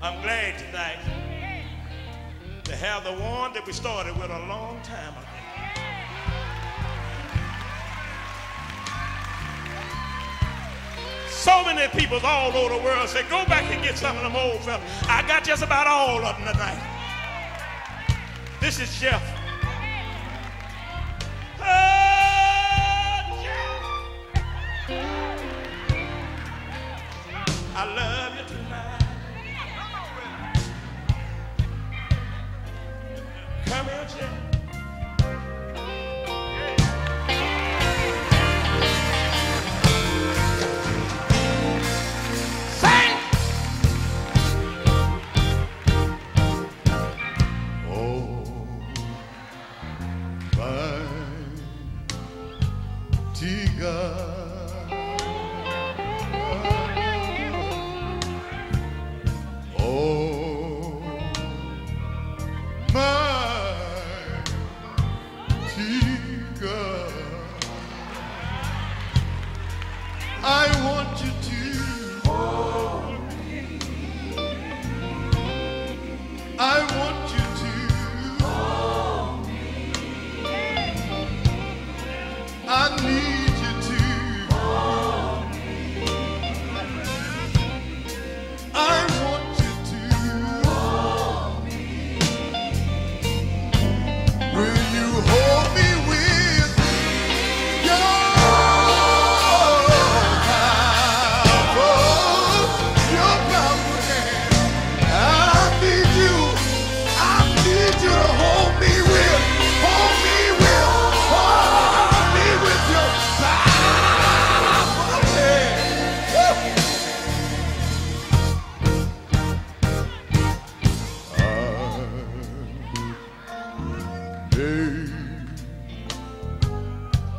I'm glad tonight to have the one that we started with a long time ago. So many people all over the world say, go back and get some of them old fellas. I got just about all of them tonight. This is Jeff. Oh, Oh, God. I want you to.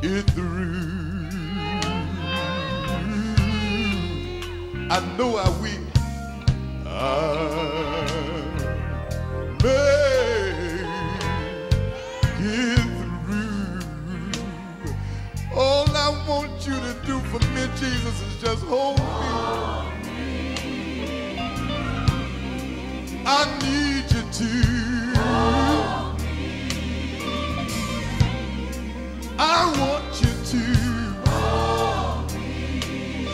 It through. I know I will. I made it through. All I want you to do for me, Jesus, is just hold me. I need I want you to.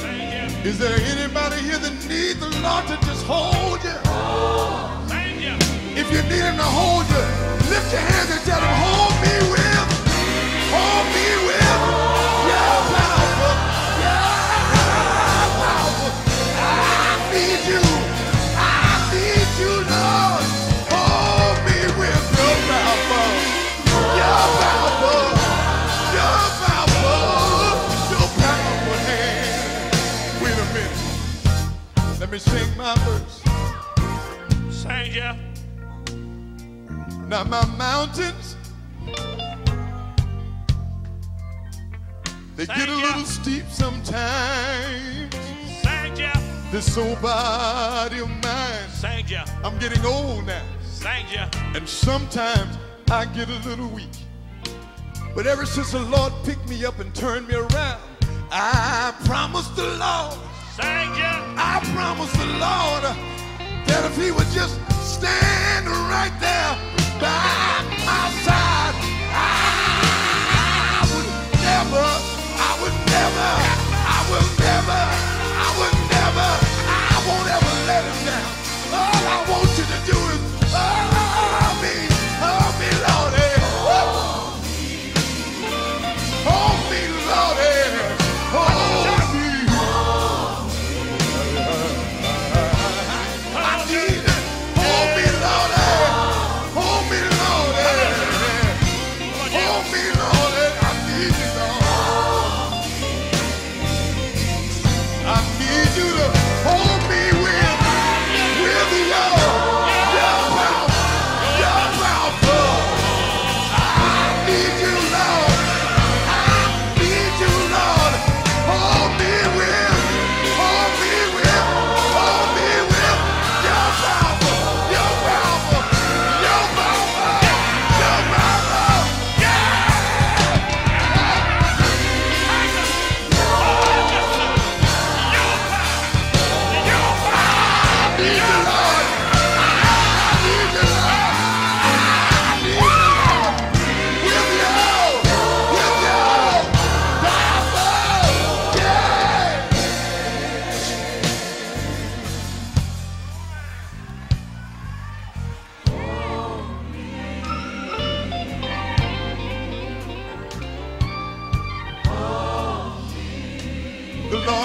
Sing, Jeff. Is there anybody here that needs the Lord to just hold you? If you need him to hold you, lift your hands and tell him, hold me with, hold me Let me sing my verse. Sing, Jeff. Now my mountains, they get a you. little steep sometimes. Sing, Jeff. This old body of mine, Sing, Jeff. I'm getting old now, Sing, Jeff. and sometimes I get a little weak. But ever since the Lord picked me up and turned me around, I promised the Lord. I promised the Lord that if He would just stand right there by my side, I would never, I would never,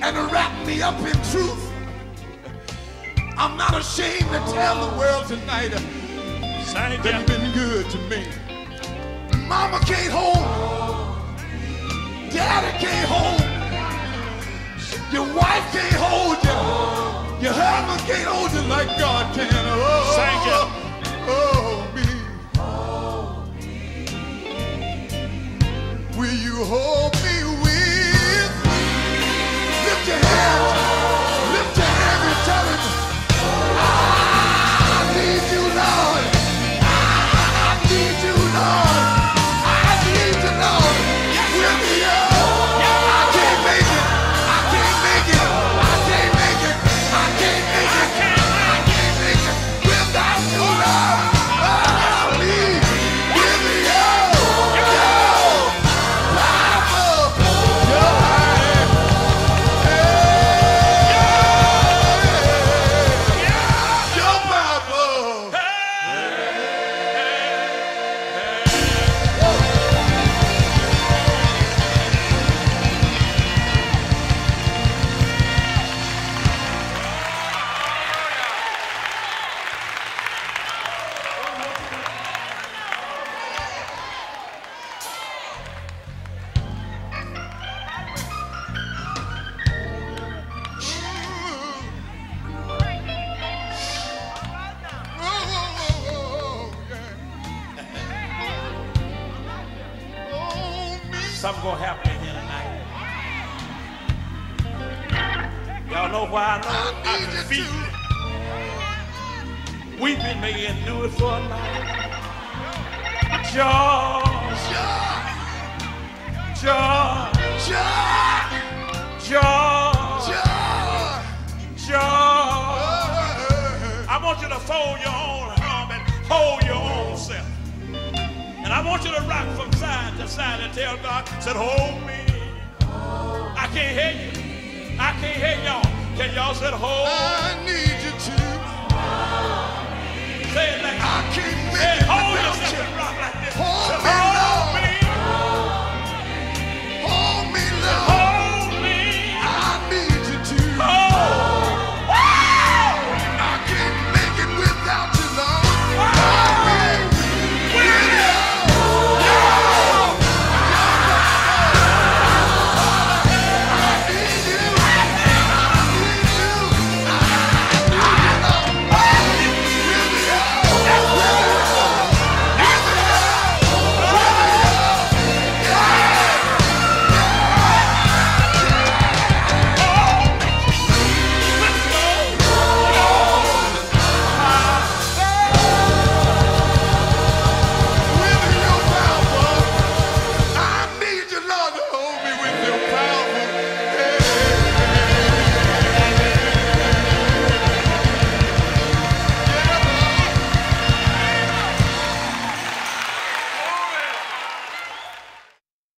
has been good to me. The Lord has been good to me, Tyler. Tyler. The Lord has been good to me. Wait a minute. Do you ever need someone to hold you tonight? I found out Thank you. that when the Lord picked me up Thank you. and wrap me up in truth, I'm not ashamed to tell the world tonight that you. you've been good to me. Mama can't hold, Daddy can't hold, your wife can't hold you, your husband can't hold you like God can. Oh, Thank you. Oh, me. Will you hold me Something gonna happen here tonight. Y'all know why I know I, I can you feel it. Weeping may endure for a night. Joy, joy, joy, joy. joy. I want you to fold your own arm and hold your own self. And I want you to rock from side to and tell God, said, hold me. I can't hear you. I can't hear y'all. Can y'all say, hold? I need you to. Say it like I can't Hey, hold yourself you. and rock like this. Hold Say, me